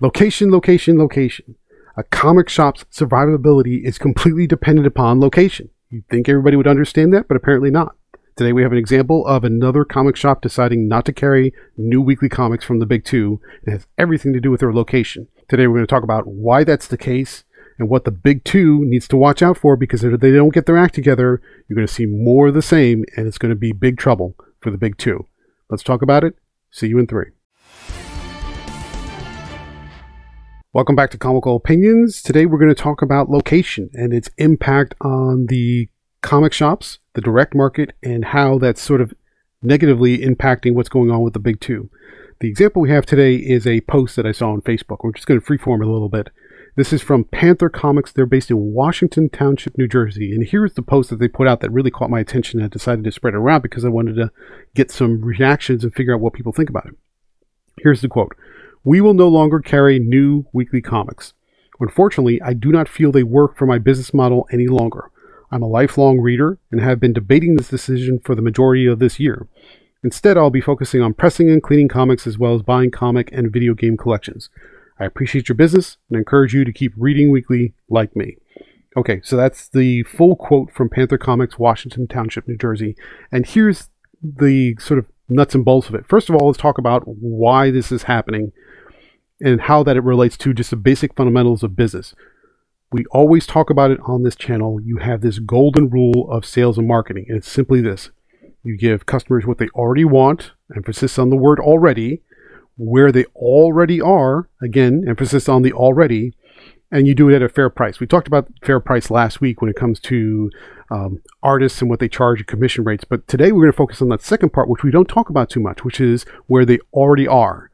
Location, location, location. A comic shop's survivability is completely dependent upon location. You'd think everybody would understand that, but apparently not. Today we have an example of another comic shop deciding not to carry new weekly comics from the big two. It has everything to do with their location. Today we're going to talk about why that's the case and what the big two needs to watch out for because if they don't get their act together, you're going to see more of the same and it's going to be big trouble for the big two. Let's talk about it. See you in three. Welcome back to Comical Opinions. Today we're going to talk about location and its impact on the comic shops, the direct market, and how that's sort of negatively impacting what's going on with the big two. The example we have today is a post that I saw on Facebook. We're just going to freeform it a little bit. This is from Panther Comics. They're based in Washington Township, New Jersey. And here's the post that they put out that really caught my attention. I decided to spread it around because I wanted to get some reactions and figure out what people think about it. Here's the quote We will no longer carry new weekly comics. Unfortunately, I do not feel they work for my business model any longer. I'm a lifelong reader and have been debating this decision for the majority of this year. Instead, I'll be focusing on pressing and cleaning comics as well as buying comic and video game collections. I appreciate your business and encourage you to keep reading weekly like me. Okay, so that's the full quote from Panther Comics, Washington Township, New Jersey. And here's the sort of nuts and bolts of it. First of all, let's talk about why this is happening and how that it relates to just the basic fundamentals of business. We always talk about it on this channel. You have this golden rule of sales and marketing, and it's simply this you give customers what they already want, emphasis on the word already, where they already are, again, emphasis on the already, and you do it at a fair price. We talked about fair price last week when it comes to um, artists and what they charge and commission rates, but today we're going to focus on that second part, which we don't talk about too much, which is where they already are.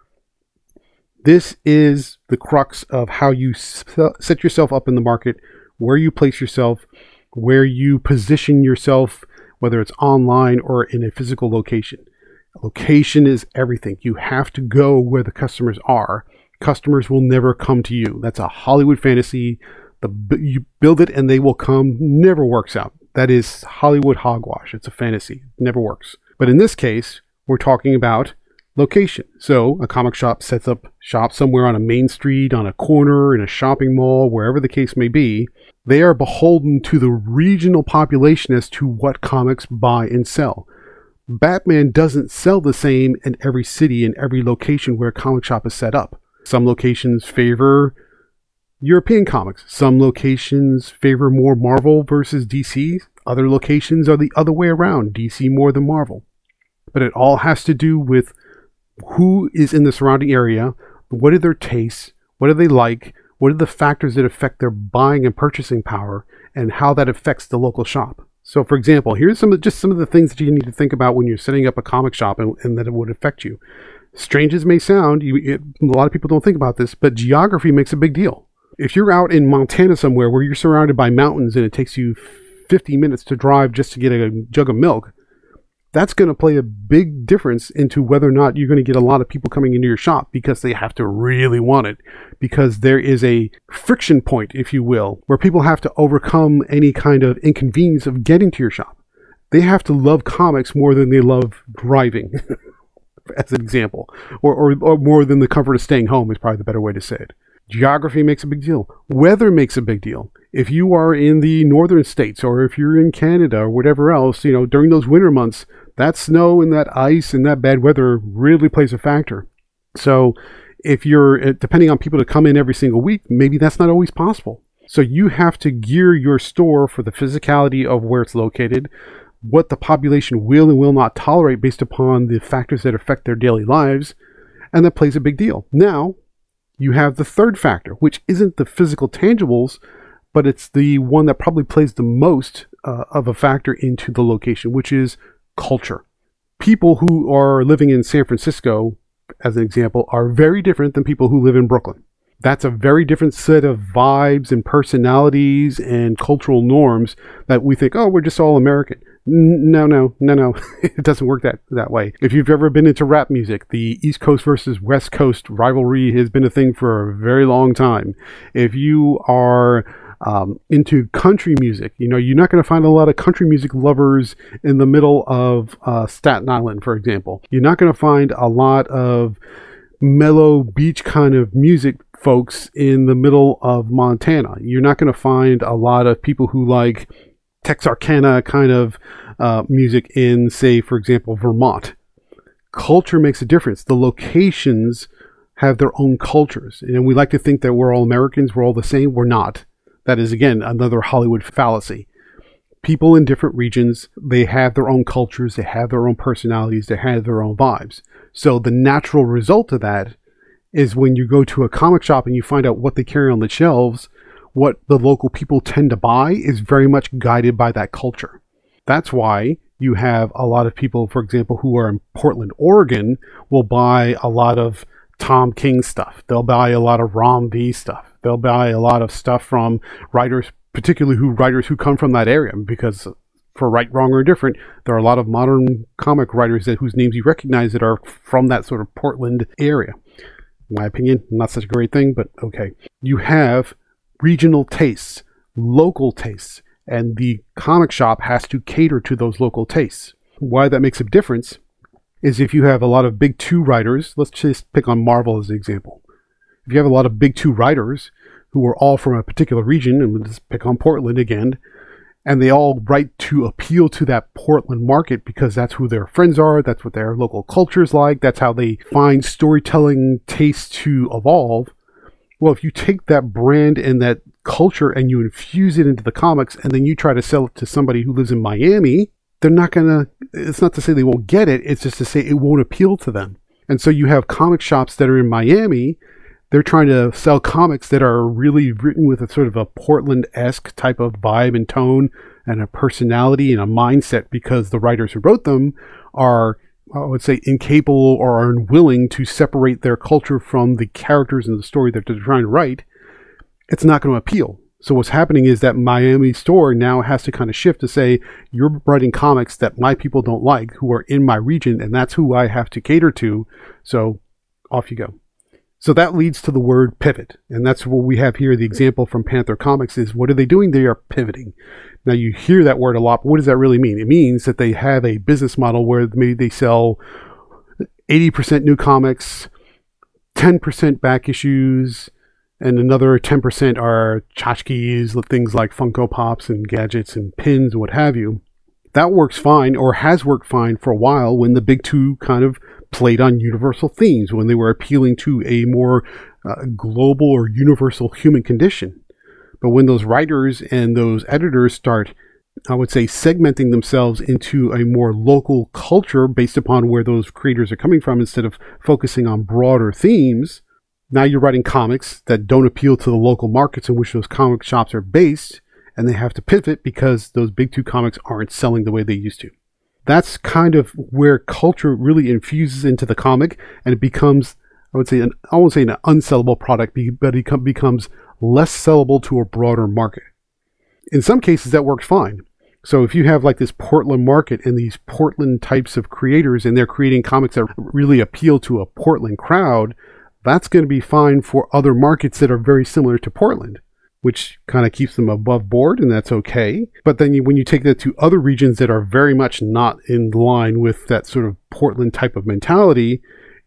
This is the crux of how you set yourself up in the market, where you place yourself, where you position yourself, whether it's online or in a physical location. Location is everything. You have to go where the customers are. Customers will never come to you. That's a Hollywood fantasy. The, you build it and they will come. Never works out. That is Hollywood hogwash. It's a fantasy. Never works. But in this case, we're talking about location. So a comic shop sets up shop somewhere on a main street, on a corner, in a shopping mall, wherever the case may be. They are beholden to the regional population as to what comics buy and sell. Batman doesn't sell the same in every city and every location where a comic shop is set up. Some locations favor European comics. Some locations favor more Marvel versus DC. Other locations are the other way around, DC more than Marvel. But it all has to do with who is in the surrounding area, what are their tastes, what do they like, what are the factors that affect their buying and purchasing power, and how that affects the local shop. So, for example, here's some of just some of the things that you need to think about when you're setting up a comic shop and, and that it would affect you. Strange as may sound, you, it, a lot of people don't think about this, but geography makes a big deal. If you're out in Montana somewhere where you're surrounded by mountains and it takes you 50 minutes to drive just to get a jug of milk, that's going to play a big difference into whether or not you're going to get a lot of people coming into your shop because they have to really want it. Because there is a friction point, if you will, where people have to overcome any kind of inconvenience of getting to your shop. They have to love comics more than they love driving, as an example, or, or, or more than the comfort of staying home is probably the better way to say it. Geography makes a big deal. Weather makes a big deal. If you are in the northern states or if you're in Canada or whatever else, you know, during those winter months, that snow and that ice and that bad weather really plays a factor. So if you're uh, depending on people to come in every single week, maybe that's not always possible. So you have to gear your store for the physicality of where it's located, what the population will and will not tolerate based upon the factors that affect their daily lives, and that plays a big deal. Now, you have the third factor, which isn't the physical tangibles, but it's the one that probably plays the most uh, of a factor into the location, which is culture. People who are living in San Francisco, as an example, are very different than people who live in Brooklyn. That's a very different set of vibes and personalities and cultural norms that we think, oh, we're just all American. No, no, no, no. it doesn't work that, that way. If you've ever been into rap music, the East Coast versus West Coast rivalry has been a thing for a very long time. If you are um, into country music, you know, you're not going to find a lot of country music lovers in the middle of uh, Staten Island, for example. You're not going to find a lot of mellow beach kind of music folks in the middle of Montana. You're not going to find a lot of people who like Texarkana kind of uh, music in, say, for example, Vermont. Culture makes a difference. The locations have their own cultures. And we like to think that we're all Americans, we're all the same. We're not. That is, again, another Hollywood fallacy. People in different regions, they have their own cultures, they have their own personalities, they have their own vibes. So the natural result of that is when you go to a comic shop and you find out what they carry on the shelves, what the local people tend to buy is very much guided by that culture. That's why you have a lot of people, for example, who are in Portland, Oregon, will buy a lot of Tom King stuff. They'll buy a lot of Ram V stuff. They'll buy a lot of stuff from writers, particularly who writers who come from that area, because for right, wrong, or different, there are a lot of modern comic writers that whose names you recognize that are from that sort of Portland area in my opinion, not such a great thing, but okay. You have regional tastes, local tastes, and the comic shop has to cater to those local tastes. Why that makes a difference is if you have a lot of big two writers, let's just pick on Marvel as an example. If you have a lot of big two writers who are all from a particular region, and let's pick on Portland again, and they all write to appeal to that Portland market because that's who their friends are, that's what their local culture is like, that's how they find storytelling tastes to evolve. Well, if you take that brand and that culture and you infuse it into the comics and then you try to sell it to somebody who lives in Miami, they're not going to, it's not to say they won't get it, it's just to say it won't appeal to them. And so you have comic shops that are in Miami they're trying to sell comics that are really written with a sort of a Portland esque type of vibe and tone and a personality and a mindset because the writers who wrote them are, I would say, incapable or unwilling to separate their culture from the characters and the story that they're trying to write. It's not going to appeal. So what's happening is that Miami store now has to kind of shift to say, you're writing comics that my people don't like, who are in my region, and that's who I have to cater to. So off you go. So that leads to the word pivot. And that's what we have here. The example from Panther Comics is what are they doing? They are pivoting. Now you hear that word a lot, but what does that really mean? It means that they have a business model where maybe they sell 80% new comics, 10% back issues, and another 10% are tchotchkes, things like Funko Pops and gadgets and pins what have you. That works fine or has worked fine for a while when the big two kind of played on universal themes when they were appealing to a more uh, global or universal human condition. But when those writers and those editors start, I would say, segmenting themselves into a more local culture based upon where those creators are coming from instead of focusing on broader themes, now you're writing comics that don't appeal to the local markets in which those comic shops are based, and they have to pivot because those big two comics aren't selling the way they used to that's kind of where culture really infuses into the comic and it becomes i would say an, i won't say an unsellable product but it becomes less sellable to a broader market. In some cases that works fine. So if you have like this portland market and these portland types of creators and they're creating comics that really appeal to a portland crowd that's going to be fine for other markets that are very similar to portland which kind of keeps them above board, and that's okay. But then you, when you take that to other regions that are very much not in line with that sort of Portland type of mentality,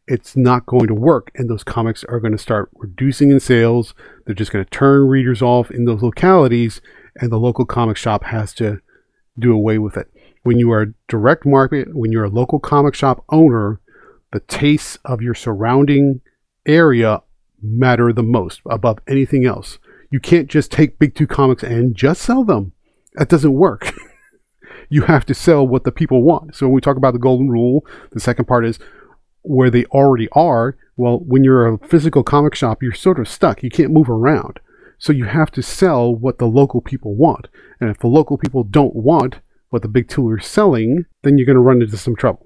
it's not going to work. And those comics are going to start reducing in sales. They're just going to turn readers off in those localities, and the local comic shop has to do away with it. When you are a direct market, when you're a local comic shop owner, the tastes of your surrounding area matter the most above anything else you can't just take big two comics and just sell them. That doesn't work. you have to sell what the people want. So when we talk about the golden rule, the second part is where they already are. Well, when you're a physical comic shop, you're sort of stuck. You can't move around. So you have to sell what the local people want. And if the local people don't want what the big two are selling, then you're going to run into some trouble.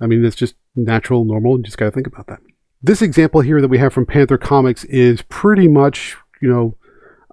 I mean, it's just natural, normal, You just got to think about that. This example here that we have from Panther Comics is pretty much, you know,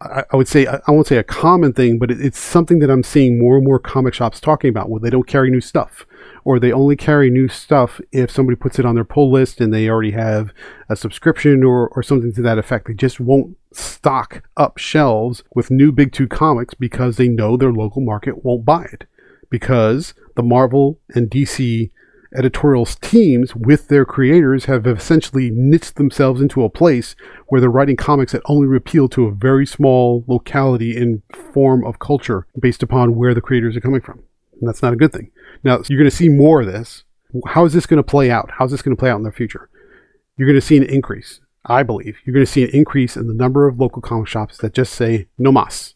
I, would say I won't say a common thing, but it, it's something that I'm seeing more and more comic shops talking about. Where they don't carry new stuff, or they only carry new stuff if somebody puts it on their pull list and they already have a subscription or or something to that effect. They just won't stock up shelves with new big two comics because they know their local market won't buy it because the Marvel and DC editorial teams with their creators have essentially niched themselves into a place where they're writing comics that only appeal to a very small locality and form of culture based upon where the creators are coming from. And that's not a good thing. Now, you're going to see more of this. How is this going to play out? How is this going to play out in the future? You're going to see an increase, I believe. You're going to see an increase in the number of local comic shops that just say no mas.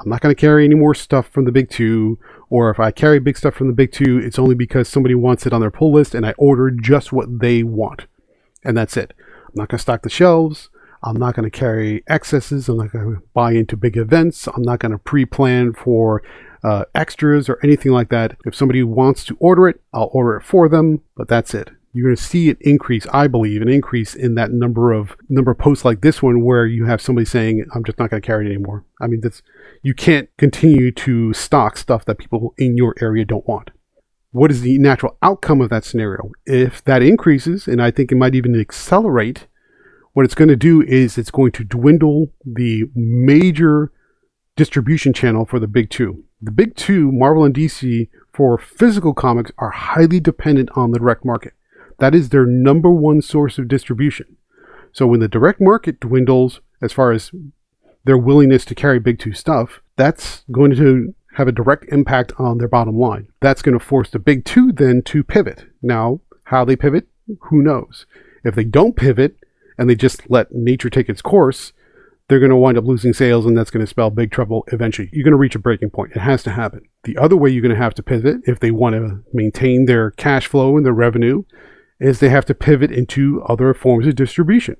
I'm not going to carry any more stuff from the big two, or if I carry big stuff from the big two, it's only because somebody wants it on their pull list and I ordered just what they want. And that's it. I'm not going to stock the shelves. I'm not going to carry excesses. I'm not going to buy into big events. I'm not going to pre plan for uh, extras or anything like that. If somebody wants to order it, I'll order it for them, but that's it you're going to see an increase, I believe, an increase in that number of number of posts like this one where you have somebody saying, "I'm just not going to carry it anymore." I mean, that's you can't continue to stock stuff that people in your area don't want. What is the natural outcome of that scenario? If that increases, and I think it might even accelerate, what it's going to do is it's going to dwindle the major distribution channel for the big two. The big two, Marvel and DC, for physical comics are highly dependent on the direct market. That is their number one source of distribution. So when the direct market dwindles as far as their willingness to carry big two stuff, that's going to have a direct impact on their bottom line. That's going to force the big two then to pivot. Now, how they pivot, who knows? If they don't pivot and they just let nature take its course, they're going to wind up losing sales and that's going to spell big trouble eventually. You're going to reach a breaking point. It has to happen. The other way you're going to have to pivot if they want to maintain their cash flow and their revenue is they have to pivot into other forms of distribution.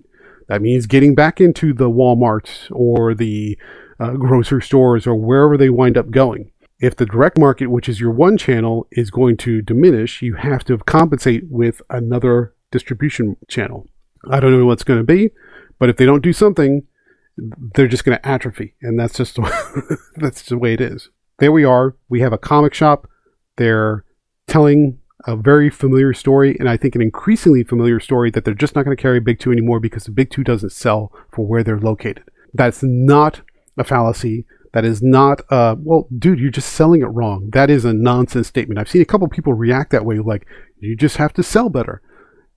That means getting back into the Walmarts or the uh, grocery stores or wherever they wind up going. If the direct market, which is your one channel, is going to diminish, you have to compensate with another distribution channel. I don't know what's going to be, but if they don't do something, they're just going to atrophy, and that's just that's the way it is. There we are. We have a comic shop. They're telling a very familiar story, and I think an increasingly familiar story that they're just not going to carry Big Two anymore because the Big Two doesn't sell for where they're located. That's not a fallacy. That is not, uh, well, dude, you're just selling it wrong. That is a nonsense statement. I've seen a couple people react that way, like, you just have to sell better.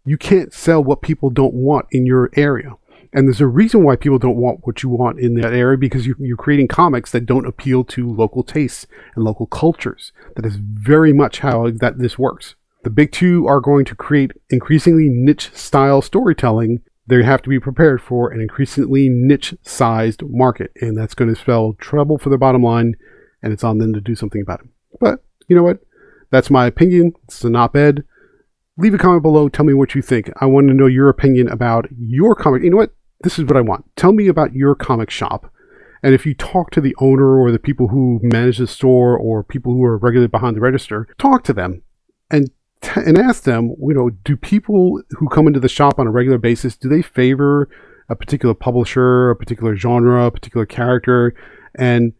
You can't sell what people don't want in your area. And there's a reason why people don't want what you want in that area because you, are creating comics that don't appeal to local tastes and local cultures. That is very much how that this works. The big two are going to create increasingly niche style storytelling. They have to be prepared for an increasingly niche sized market, and that's going to spell trouble for their bottom line, and it's on them to do something about it. But you know what? That's my opinion. It's an op ed. Leave a comment below. Tell me what you think. I want to know your opinion about your comic. You know what? This is what I want. Tell me about your comic shop. And if you talk to the owner or the people who manage the store or people who are regularly behind the register, talk to them and t- and ask them, you know, do people who come into the shop on a regular basis, do they favor a particular publisher, a particular genre, a particular character? And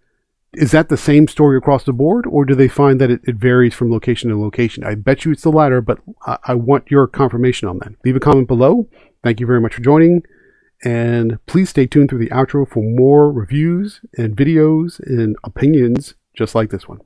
is that the same story across the board, or do they find that it, it varies from location to location? I bet you it's the latter, but I, I want your confirmation on that. Leave a comment below. Thank you very much for joining. And please stay tuned through the outro for more reviews and videos and opinions just like this one.